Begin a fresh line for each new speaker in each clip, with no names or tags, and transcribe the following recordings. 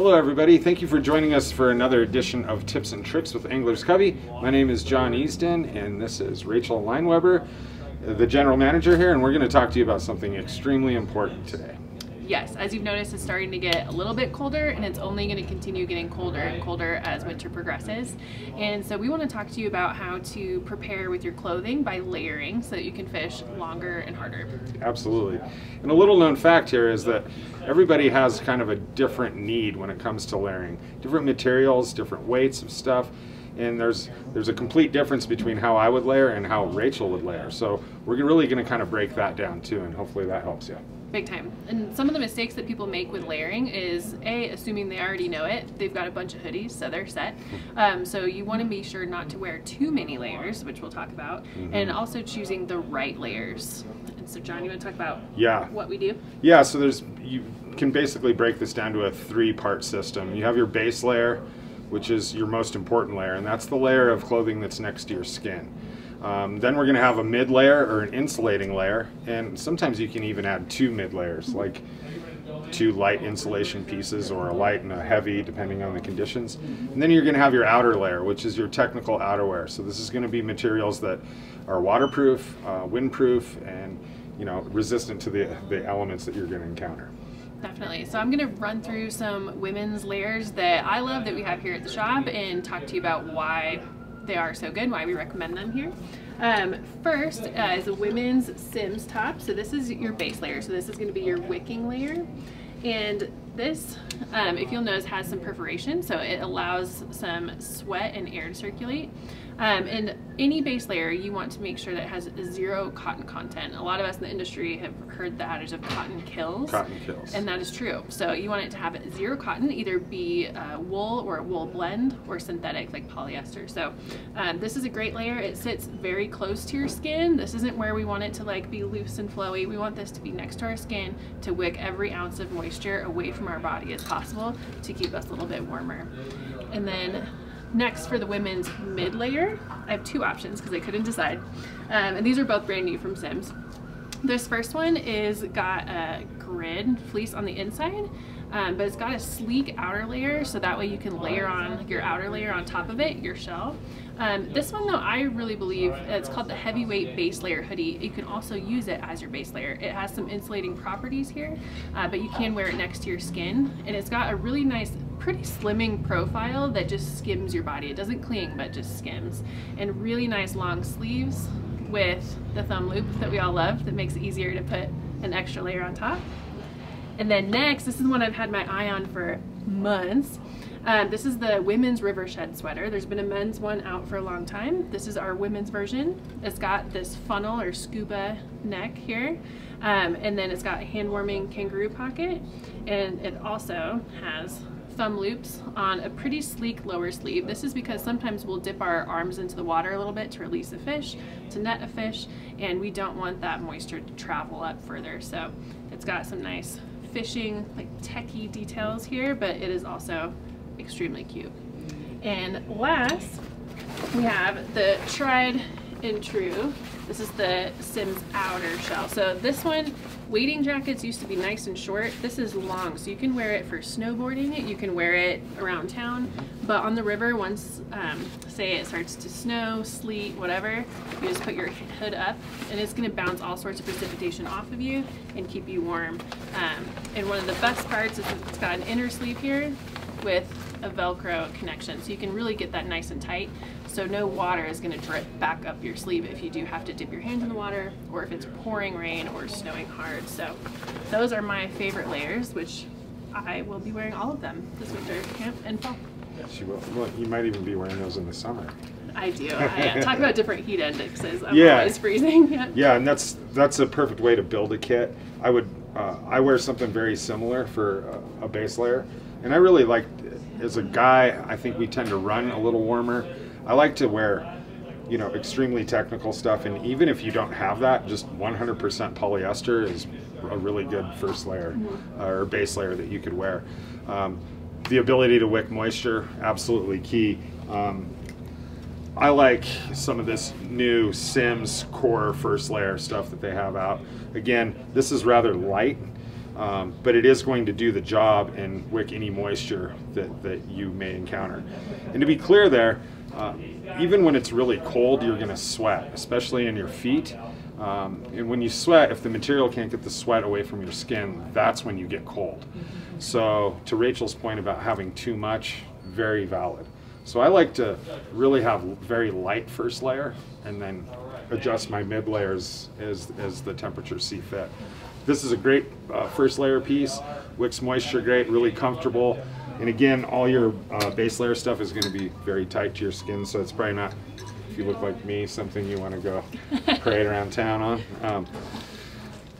Hello everybody, thank you for joining us for another edition of Tips and Tricks with Angler's Covey. My name is John Easton and this is Rachel Lineweber, the general manager here, and we're going to talk to you about something extremely important today
yes, as you've noticed, it's starting to get a little bit colder and it's only going to continue getting colder and colder as winter progresses. And so we want to talk to you about how to prepare with your clothing by layering so that you can fish longer and harder.
Absolutely. And a little known fact here is that everybody has kind of a different need when it comes to layering. Different materials, different weights of stuff and there's there's a complete difference between how I would layer and how Rachel would layer. So we're really going to kind of break that down too, and hopefully that helps you.
Big time. And some of the mistakes that people make with layering is A, assuming they already know it. They've got a bunch of hoodies, so they're set. Um, so you want to be sure not to wear too many layers, which we'll talk about, mm-hmm. and also choosing the right layers. And so, John, you want to talk about
yeah.
what we do?
Yeah, so there's you can basically break this down to a three part system. You have your base layer, which is your most important layer, and that's the layer of clothing that's next to your skin. Um, then we're going to have a mid layer or an insulating layer, and sometimes you can even add two mid layers, like two light insulation pieces or a light and a heavy, depending on the conditions. And then you're going to have your outer layer, which is your technical outerwear. So this is going to be materials that are waterproof, uh, windproof, and you know resistant to the, the elements that you're going to encounter.
Definitely. So I'm going to run through some women's layers that I love that we have here at the shop and talk to you about why they are so good, why we recommend them here. Um, first uh, is a women's Simms top. So this is your base layer. So this is going to be your wicking layer. And this, um, if you'll notice, has some perforation, so it allows some sweat and air to circulate. Um, and any base layer, you want to make sure that it has zero cotton content. A lot of us in the industry have heard the adage of cotton kills.
Cotton kills.
And that is true. So you want it to have zero cotton, either be uh, wool or a wool blend or synthetic like polyester. So um, this is a great layer. It sits very close to your skin. This isn't where we want it to like be loose and flowy. We want this to be next to our skin to wick every ounce of moisture away from our body as possible to keep us a little bit warmer. And then Next, for the women's mid layer, I have two options because I couldn't decide. Um, and these are both brand new from Simms. This first one is got a grid fleece on the inside, um, but it's got a sleek outer layer so that way you can layer on your outer layer on top of it, your shell. Um, this one though, I really believe it's called the heavyweight base layer hoodie. You can also use it as your base layer. It has some insulating properties here, uh, but you can wear it next to your skin. And it's got a really nice, pretty slimming profile that just skims your body. It doesn't cling, but just skims. And really nice long sleeves with the thumb loop that we all love that makes it easier to put an extra layer on top. And then next, this is the one I've had my eye on for months. Um, this is the women's river shed sweater. There's been a men's one out for a long time. This is our women's version. It's got this funnel or scuba neck here. Um, and then it's got a hand warming kangaroo pocket. And it also has thumb loops on a pretty sleek lower sleeve. This is because sometimes we'll dip our arms into the water a little bit to release a fish, to net a fish, and we don't want that moisture to travel up further. So it's got some nice fishing, like techie details here, but it is also extremely cute. And last, we have the tried and true. This is the Simms outer shell. So this one, wading jackets used to be nice and short. This is long, so you can wear it for snowboarding. You can wear it around town. But on the river, once, um, say it starts to snow, sleet, whatever, you just put your hood up and it's gonna bounce all sorts of precipitation off of you and keep you warm. Um, and one of the best parts is it's got an inner sleeve here with a Velcro connection. So you can really get that nice and tight. So no water is gonna drip back up your sleeve if you do have to dip your hands in the water or if it's pouring rain or snowing hard. So those are my favorite layers, which I will be wearing all of them this winter, camp and fall.
Yes, you will. Well, you might even be wearing those in the summer.
I do. I uh, talk about different heat indexes. I'm yeah. always freezing.
yeah. yeah, and that's that's a perfect way to build a kit. I would uh, I wear something very similar for a, a base layer, and I really like as a guy, I think we tend to run a little warmer. I like to wear, you know, extremely technical stuff, and even if you don't have that, just 100% polyester is a really good first layer uh, or base layer that you could wear. Um, the ability to wick moisture, absolutely key. Um, I like some of this new Simms core first layer stuff that they have out. Again, this is rather light Um, but it is going to do the job and wick any moisture that, that you may encounter. And to be clear there, uh, even when it's really cold, you're going to sweat, especially in your feet. Um, and when you sweat, if the material can't get the sweat away from your skin, that's when you get cold. So, to Rachel's point about having too much, very valid. So, I like to really have very light first layer and then adjust my mid layers as, as the temperatures see fit. This is a great uh, first layer piece, wicks moisture great, really comfortable. And again, all your uh, base layer stuff is going to be very tight to your skin, so it's probably not if you look like me, something you want to go parade around town on. Um,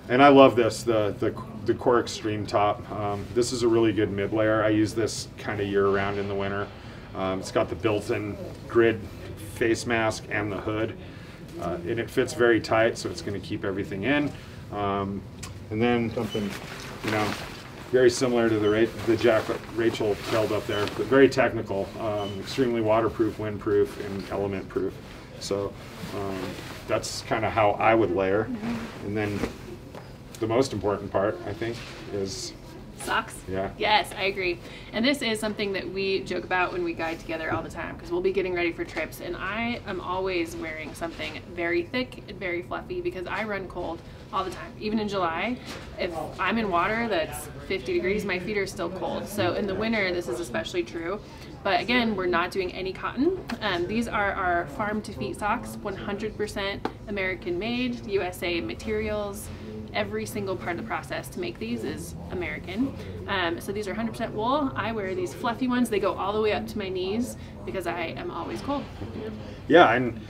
and I love this, the, the, the Core Extreme top. Um, this is a really good mid layer. I use this kind of year round in the winter. Um, it's got the built-in grid face mask and the hood. Uh, and it fits very tight, so it's going to keep everything in. Um, and then something, you know, very similar to the, the jacket Rachel held up there, but very technical, um, extremely waterproof, windproof, and element proof. So um, that's kind of how I would layer. And then the most important part, I think, is
Socks?
Yeah.
Yes, I agree. And this is something that we joke about when we guide together all the time because we'll be getting ready for trips. And I am always wearing something very thick and very fluffy because I run cold all the time. Even in July, if I'm in water that's 50 degrees, my feet are still cold. So in the winter, this is especially true. But again, we're not doing any cotton. Um, these are our farm to feet socks, 100% American made, USA materials every single part of the process to make these is American. Um, so these are 100% wool. I wear these fluffy ones. They go all the way up to my knees because I am always cold.
Yeah, and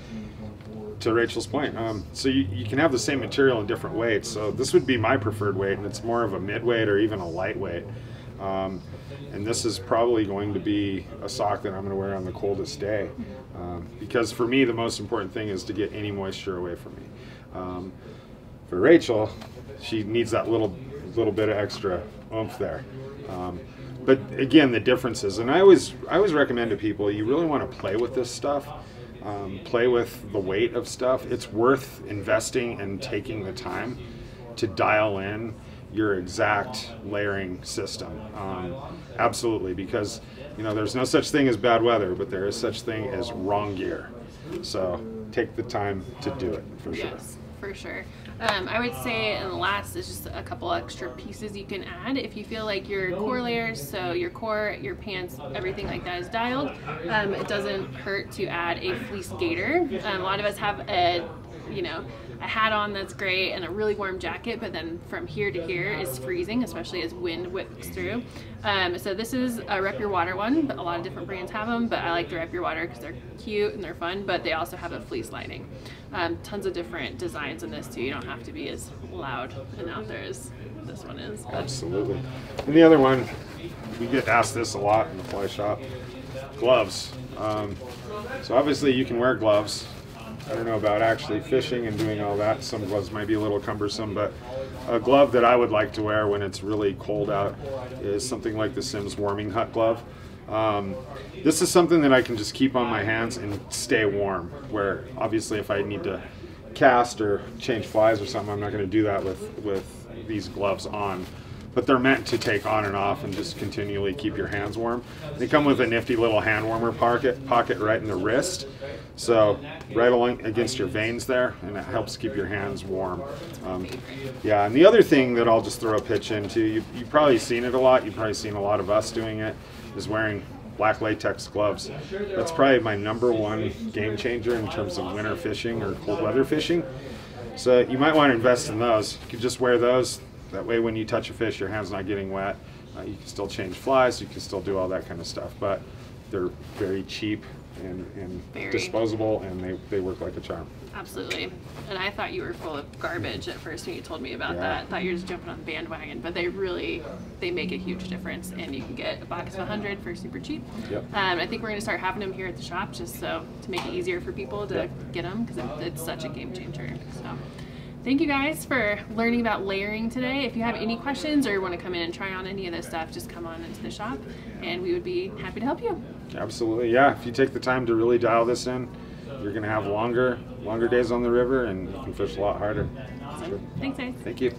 to Rachel's point, um, so you, you can have the same material in different weights. So this would be my preferred weight, and it's more of a mid-weight or even a lightweight. Um, and this is probably going to be a sock that I'm going to wear on the coldest day. Um, because for me, the most important thing is to get any moisture away from me. Um, for Rachel, she needs that little little bit of extra oomph there. Um, but again, the differences, and I always I always recommend to people you really want to play with this stuff, um, play with the weight of stuff. It's worth investing and taking the time to dial in your exact layering system. Um, absolutely, because you know there's no such thing as bad weather, but there is such thing as wrong gear. So take the time to do it for sure.
Yes for sure. Um, I would say, and the last is just a couple extra pieces you can add if you feel like your core layers, so your core, your pants, everything like that is dialed. Um, it doesn't hurt to add a fleece gaiter. Um, a lot of us have a, you know, a hat on that's great and a really warm jacket, but then from here to here is freezing, especially as wind whips through. Um, so this is a Rep Your Water one, but a lot of different brands have them, but I like the Rep Your Water because they're cute and they're fun, but they also have a fleece lining. Um, tons of different designs in this too. You don't have to be as loud and out there as this one is.
But. Absolutely. And the other one, we get asked this a lot in the fly shop, gloves. Um, so obviously you can wear gloves I don't know about actually fishing and doing all that. Some gloves might be a little cumbersome, but a glove that I would like to wear when it's really cold out is something like the Simms Warming Hut glove. Um, this is something that I can just keep on my hands and stay warm. Where obviously, if I need to cast or change flies or something, I'm not going to do that with with these gloves on but they're meant to take on and off and just continually keep your hands warm. They come with a nifty little hand warmer pocket, pocket right in the wrist, so right along against your veins there, and it helps keep your hands warm. Um, yeah, and the other thing that I'll just throw a pitch into, you, you've probably seen it a lot, you've probably seen a lot of us doing it, is wearing black latex gloves. That's probably my number one game changer in terms of winter fishing or cold weather fishing. So you might want to invest in those. You could just wear those. That way when you touch a fish, your hand's not getting wet. Uh, you can still change flies, you can still do all that kind of stuff, but they're very cheap and, and
Very.
disposable and they, they work like a charm.
Absolutely. And I thought you were full of garbage at first when you told me about
Yeah.
that. I thought you were just jumping on the bandwagon, but they really they make a huge difference and you can get a box of 100 for super cheap.
Yep.
Um, I think we're going to start having them here at the shop just so to make it easier for people to
Yep.
get them because it, it's such a game changer. So Thank you guys for learning about layering today. If you have any questions or you want to come in and try on any of this stuff, just come on into the shop and we would be happy to help you.
Absolutely, yeah. If you take the time to really dial this in, you're going to have longer, longer days on the river and you can fish a lot harder.
Awesome. Thanks, guys.
Thank you.